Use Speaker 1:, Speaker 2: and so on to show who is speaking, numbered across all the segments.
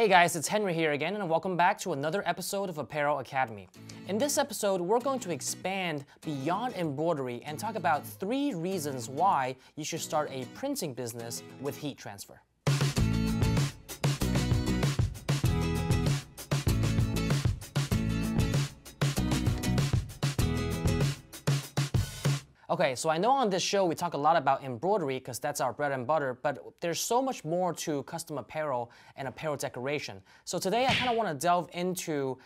Speaker 1: Hey guys, it's Henry here again, and welcome back to another episode of Apparel Academy. In this episode, we're going to expand beyond embroidery and talk about three reasons why you should start a printing business with heat transfer. Okay, so I know on this show we talk a lot about embroidery because that's our bread and butter, but there's so much more to custom apparel and apparel decoration. So today I kind of want to delve into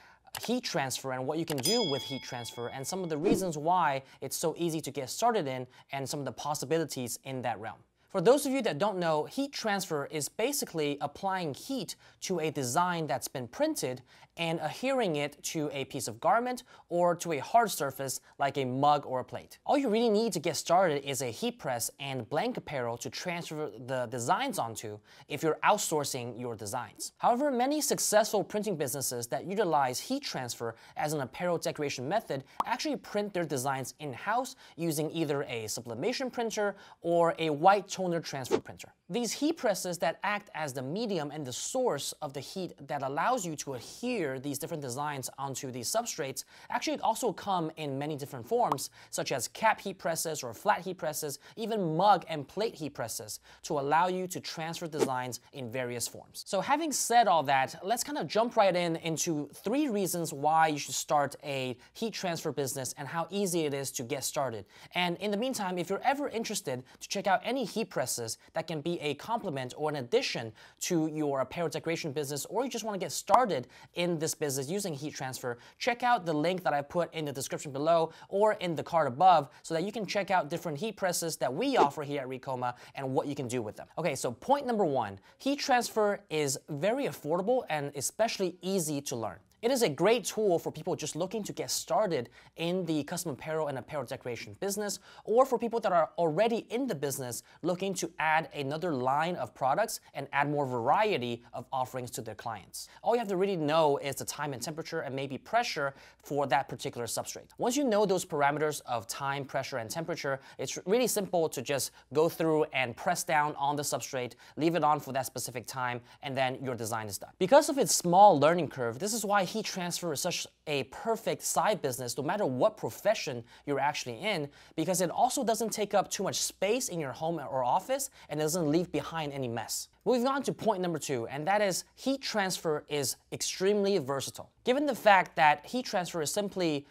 Speaker 1: heat transfer and what you can do with heat transfer and some of the reasons why it's so easy to get started in and some of the possibilities in that realm. For those of you that don't know, heat transfer is basically applying heat to a design that's been printed and adhering it to a piece of garment or to a hard surface like a mug or a plate. All you really need to get started is a heat press and blank apparel to transfer the designs onto if you're outsourcing your designs. However, many successful printing businesses that utilize heat transfer as an apparel decoration method actually print their designs in-house using either a sublimation printer or a white toner transfer printer. These heat presses that act as the medium and the source of the heat that allows you to adhere these different designs onto these substrates actually also come in many different forms, such as cap heat presses or flat heat presses, even mug and plate heat presses to allow you to transfer designs in various forms. So having said all that, let's kind of jump right in into three reasons why you should start a heat transfer business and how easy it is to get started. And in the meantime, if you're ever interested to check out any heat presses that can be a complement or an addition to your apparel decoration business, or you just want to get started in this business using heat transfer, check out the link that I put in the description below or in the card above so that you can check out different heat presses that we offer here at Ricoma and what you can do with them. Okay, so point number one, heat transfer is very affordable and especially easy to learn. It is a great tool for people just looking to get started in the custom apparel and apparel decoration business, or for people that are already in the business looking to add another line of products and add more variety of offerings to their clients. All you have to really know is the time and temperature and maybe pressure for that particular substrate. Once you know those parameters of time, pressure, and temperature, it's really simple to just go through and press down on the substrate, leave it on for that specific time, and then your design is done. Because of its small learning curve, this is why heat transfer is such a perfect side business no matter what profession you're actually in because it also doesn't take up too much space in your home or office and it doesn't leave behind any mess. Moving on to point number two, and that is heat transfer is extremely versatile. Given the fact that heat transfer is simply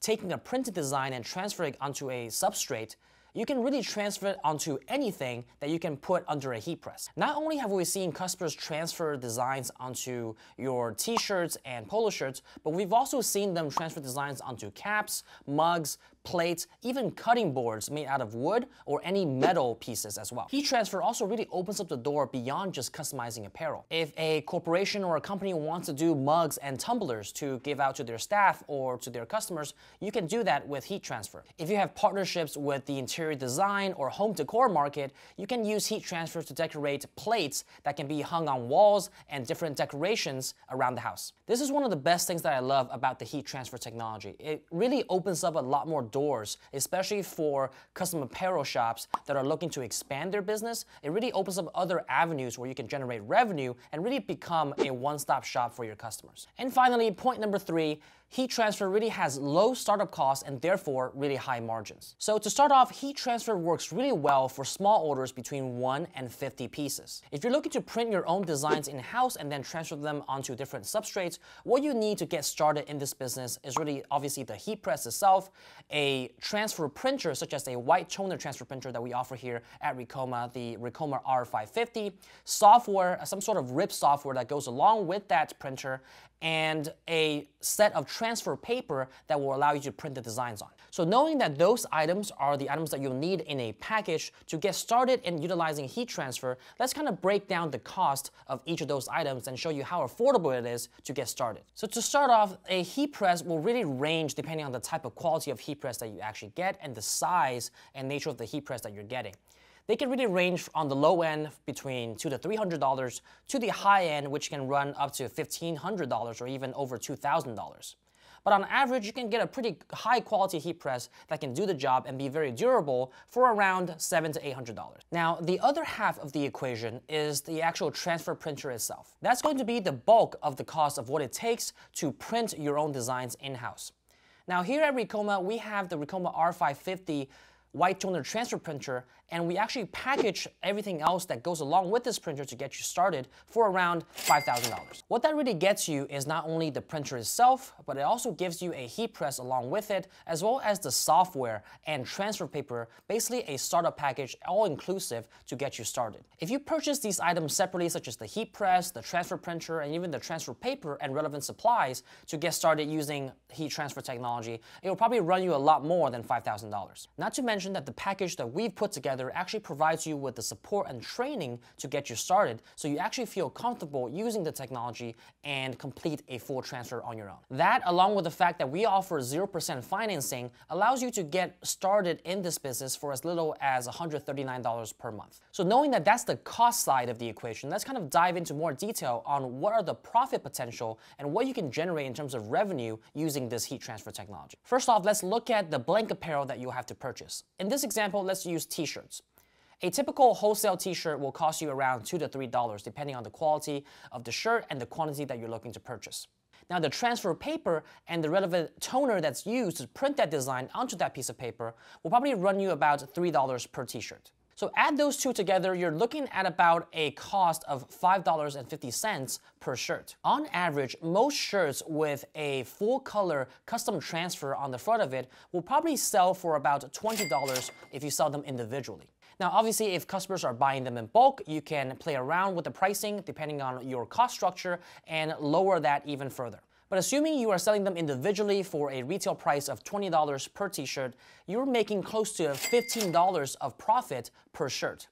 Speaker 1: taking a printed design and transferring it onto a substrate, you can really transfer it onto anything that you can put under a heat press. Not only have we seen customers transfer designs onto your t-shirts and polo shirts, but we've also seen them transfer designs onto caps, mugs, plates, even cutting boards made out of wood or any metal pieces as well. Heat transfer also really opens up the door beyond just customizing apparel. If a corporation or a company wants to do mugs and tumblers to give out to their staff or to their customers, you can do that with heat transfer. If you have partnerships with the interior design or home decor market, you can use heat transfer to decorate plates that can be hung on walls and different decorations around the house. This is one of the best things that I love about the heat transfer technology. It really opens up a lot more doors, especially for custom apparel shops that are looking to expand their business. It really opens up other avenues where you can generate revenue and really become a one-stop shop for your customers. And finally, point number three, heat transfer really has low startup costs and therefore really high margins. So to start off, heat transfer works really well for small orders between 1 and 50 pieces. If you're looking to print your own designs in-house and then transfer them onto different substrates, what you need to get started in this business is really obviously the heat press itself, a transfer printer such as a white toner transfer printer that we offer here at Ricoma, the Ricoma R550, software, some sort of RIP software that goes along with that printer, and a set of transfer paper that will allow you to print the designs on. So knowing that those items are the items that you'll need in a package to get started in utilizing heat transfer, let's kind of break down the cost of each of those items and show you how affordable it is to get started. So to start off, a heat press will really range depending on the type of quality of heat press that you actually get and the size and nature of the heat press that you're getting. They can really range on the low end between two to three hundred dollars to the high end, which can run up to fifteen hundred dollars or even over two thousand dollars. but on average, you can get a pretty high quality heat press that can do the job and be very durable for around seven to eight hundred dollars. Now, the other half of the equation is the actual transfer printer itself. That's going to be the bulk of the cost of what it takes to print your own designs in-house. Now here at Ricoma, we have the Ricoma R550 white toner transfer printer and we actually package everything else that goes along with this printer to get you started for around $5,000. What that really gets you is not only the printer itself, but it also gives you a heat press along with it, as well as the software and transfer paper, basically a startup package all inclusive to get you started. If you purchase these items separately, such as the heat press, the transfer printer, and even the transfer paper and relevant supplies to get started using heat transfer technology, it will probably run you a lot more than $5,000. Not to mention that the package that we've put together together actually provides you with the support and training to get you started so you actually feel comfortable using the technology and complete a full transfer on your own. That, along with the fact that we offer 0% financing, allows you to get started in this business for as little as $139 per month. So knowing that that's the cost side of the equation, let's kind of dive into more detail on what are the profit potential and what you can generate in terms of revenue using this heat transfer technology. First off, let's look at the blank apparel that you'll have to purchase. In this example, let's use t-shirts. A typical wholesale t-shirt will cost you around 2 to $3 depending on the quality of the shirt and the quantity that you're looking to purchase. Now the transfer paper and the relevant toner that's used to print that design onto that piece of paper will probably run you about $3 per t-shirt. So add those two together, you're looking at about a cost of $5.50 per shirt. On average, most shirts with a full color custom transfer on the front of it will probably sell for about $20 if you sell them individually. Now, obviously, if customers are buying them in bulk, you can play around with the pricing depending on your cost structure and lower that even further. But assuming you are selling them individually for a retail price of $20 per t-shirt, you're making close to $15 of profit per shirt.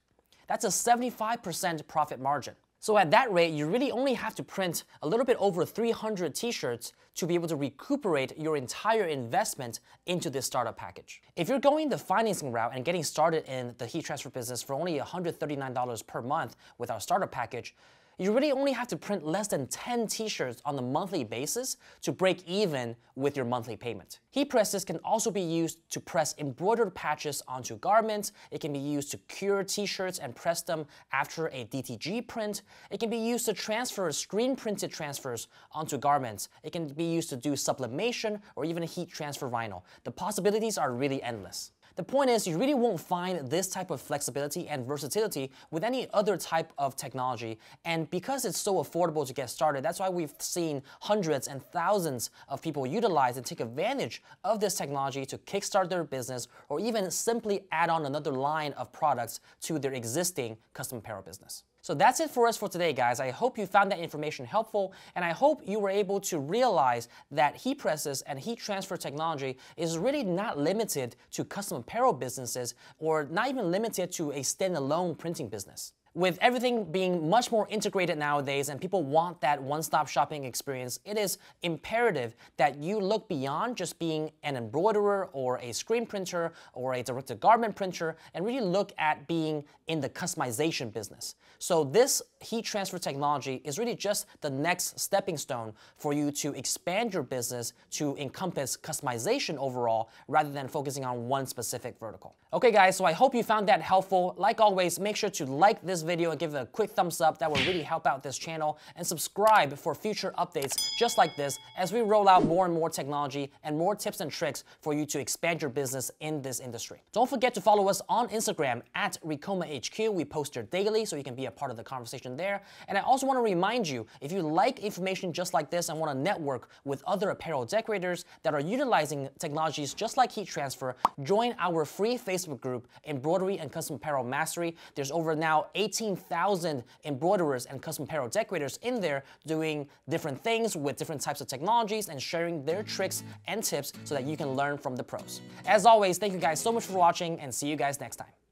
Speaker 1: That's a 75% profit margin. So at that rate, you really only have to print a little bit over 300 t-shirts to be able to recuperate your entire investment into this startup package. If you're going the financing route and getting started in the heat transfer business for only $139 per month with our startup package, you really only have to print less than 10 t-shirts on a monthly basis to break even with your monthly payment. Heat presses can also be used to press embroidered patches onto garments. It can be used to cure t-shirts and press them after a DTG print. It can be used to transfer screen printed transfers onto garments. It can be used to do sublimation or even heat transfer vinyl. The possibilities are really endless. The point is, you really won't find this type of flexibility and versatility with any other type of technology. And because it's so affordable to get started, that's why we've seen hundreds and thousands of people utilize and take advantage of this technology to kickstart their business or even simply add on another line of products to their existing custom apparel business. So that's it for us for today, guys. I hope you found that information helpful, and I hope you were able to realize that heat presses and heat transfer technology is really not limited to custom apparel businesses or not even limited to a standalone printing business with everything being much more integrated nowadays and people want that one-stop shopping experience, it is imperative that you look beyond just being an embroiderer or a screen printer or a direct-to-garment printer and really look at being in the customization business. So this heat transfer technology is really just the next stepping stone for you to expand your business to encompass customization overall rather than focusing on one specific vertical. Okay guys, so I hope you found that helpful. Like always, make sure to like this video and give it a quick thumbs up. That will really help out this channel. And subscribe for future updates just like this as we roll out more and more technology and more tips and tricks for you to expand your business in this industry. Don't forget to follow us on Instagram at RicomaHQ. We post here daily so you can be a part of the conversation there. And I also want to remind you, if you like information just like this and want to network with other apparel decorators that are utilizing technologies just like heat transfer, join our free Facebook group, Embroidery and Custom Apparel Mastery. There's over now 18 18,000 embroiderers and custom apparel decorators in there doing different things with different types of technologies and sharing their tricks and tips so that you can learn from the pros. As always, thank you guys so much for watching and see you guys next time.